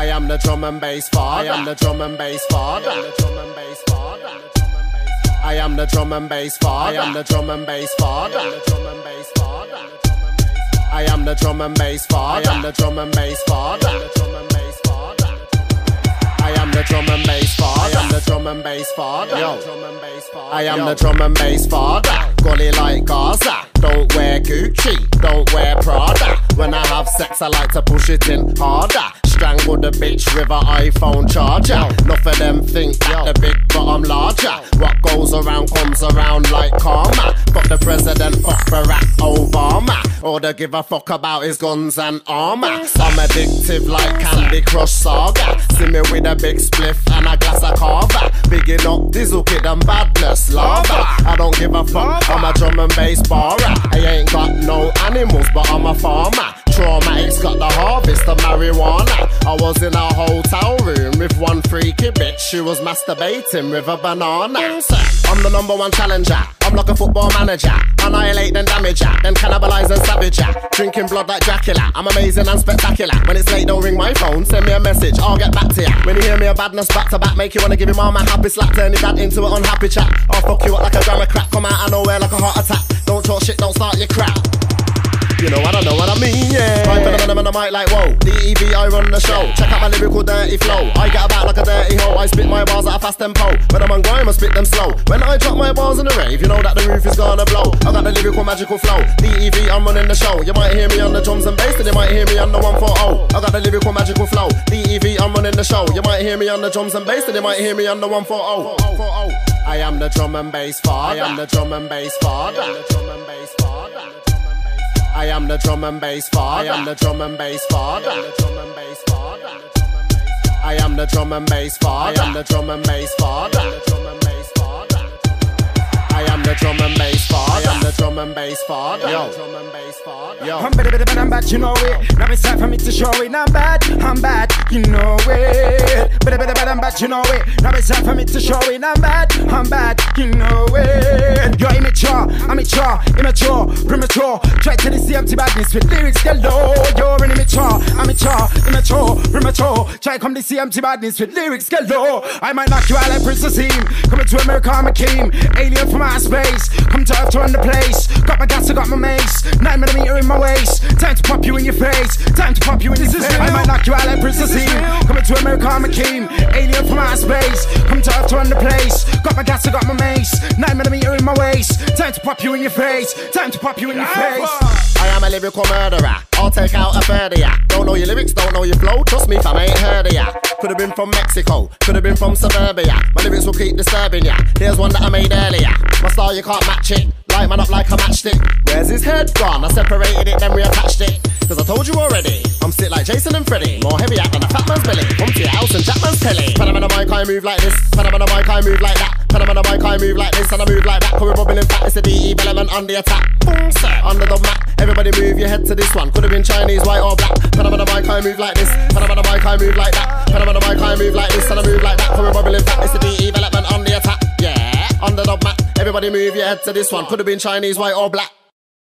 I am the drum and bass father. I am the drum and bass father. I am the drum and bass father. I am the drum and bass father. I am the drum and bass father. I am the drum and bass father. I am the drum and bass father. I am the drum and bass father. Yo. I am the drum and bass father. Golly like Gaza. Don't wear Gucci, don't wear Prada. When I have sex, I like to push it in harder. Strangle the bitch with an iPhone charger. Enough of them think that the big but I'm larger. What goes around comes around like karma. Fuck the president, fuck Barack Obama. All they give a fuck about is guns and armor. I'm addictive like Candy Crush Saga. See me with a big spliff and a glass of carver. Bigging up Dizzle Kid and badness lava. I don't give a fuck, I'm a drum and bass barer. I ain't got no animals, but I'm a farmer. Traumatics got the harvest of marijuana. I was in a hotel room with one freaky bitch. She was masturbating with a banana. I'm the number one challenger. I'm like a football manager. Annihilate then damage ya, then cannibalize and savage ya. Drinking blood like Dracula. I'm amazing and spectacular. When it's late, don't ring my phone. Send me a message, I'll get back to ya. When you hear me a badness back to back, make you wanna give your mom a happy slap. Turn your dad into an unhappy chat. I'll fuck you up like a gram of crap. Come out of nowhere like a heart attack. Don't talk shit, don't start your crap. You know I don't know what I mean, yeah. Right, but I'm on the mic like, whoa. DEV, I run the show. Check out my lyrical dirty flow. I get about like a dirty hoe. I spit my bars at a fast tempo. When I'm on grime, I spit them slow. When I drop my bars in the rave, you know that the roof is gonna blow. I got the lyrical magical flow. DEV, I'm running the show. You might hear me on the drums and bass, and you might hear me on the 140. I got the lyrical magical flow. DEV, I'm running the show. You might hear me on the drums and bass, and you might hear me on the 140. I am the drum and bass father. I am the drum and bass father. I am the drum and bass father. I am the drum and bass father. I am the drum and bass father. I am the drum and bass father. I am the drum and bass father. I am the drum and bass father. Yo. Yo. I'm better, better, better, I'm bad, you know it. Now it's time for me to show it. I'm bad, I'm bad, you know it. Better, you know it. Now it's time for me to show it. I'm bad, I'm bad, you know it. You're immature, I'm immature, immature, premature. Try to this empty badness with lyrics galore. You're an immature, I'm immature, immature, premature. Try to come this empty badness with lyrics galore. I might knock you out like Prince Naseem. Coming to America, I'm a king. Alien from outer space. Come to Earth to run the place. Got my gas, I got my mace. Nine millimeter in my waist. Time to pop you in your face. Time to pop you in your face. I might knock you out America, I'm a king. Alien from outer space. Come to Earth to run the place. Got my gas, I got my mace. Nine millimeter in my waist. Time to pop you in your face. Time to pop you in your face. I am a lyrical murderer. I'll take out a third of ya. Don't know your lyrics, don't know your flow. Trust me, fam, I ain't heard of ya. Could have been from Mexico, could have been from suburbia. My lyrics will keep disturbing ya. Here's one that I made earlier. My style, you can't match it. Light man up like a matchstick. Where's his head gone? I separated it, then reattached it. Cause I told you already, I'm sick like Jason and Freddy. More heavy act belly. Come to your house and Jackman's. When I'm on the mic, I move like this. I'm on the mic, I move like that. I'm on the mic, I move like this and I move like that. We're bubbling fat, it's a Devilman on the attack. Boom, sir, under the mat. Everybody move your head to this one. Could have been Chinese, white or black. I'm on the mic, I move like this. I'm on the mic, I move like that. I'm on the mic, I move like this and I move like that. We're bubbling fat, it's a Devilman on the attack. Yeah, under the mat. Everybody move your head to this one. Could have been Chinese, white or black.